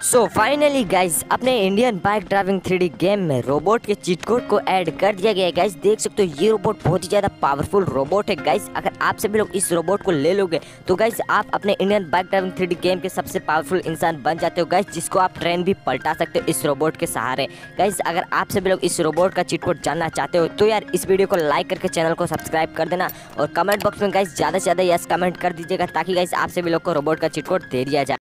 सो finally guys अपने Indian bike driving three game में robot के चीट कोड को ऐड कर दिया गया है गाइस देख सकते हो, ये रोबोट बहुत ही ज़्यादा पावरफुल रोबोट है गाइज़ अगर आप सभी लोग इस रोबोट को ले लोगे तो गाइज़ आप अपने Indian bike driving three game के सबसे पावरफुल इंसान बन जाते हो गाइज़ जिसको आप ट्रेन भी पलटा सकते हो इस रोबोट के सहारे. गाइज़ अगर आप सभी लोग इस रोबोट का चीट कोड जानना चाहते हो तो यार, इस वीडियो को लाइक करके चैनल को सब्सक्राइब कर देना और कमेंट बॉक्स में गाइस ज़्यादा से ज़्यादा यस कमेंट कर दीजिएगा, ताकि गाइज़ आप सभी लोग को रोबोट का चीट कोड दे दिया जाए.